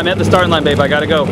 I'm at the starting line, babe. I gotta go.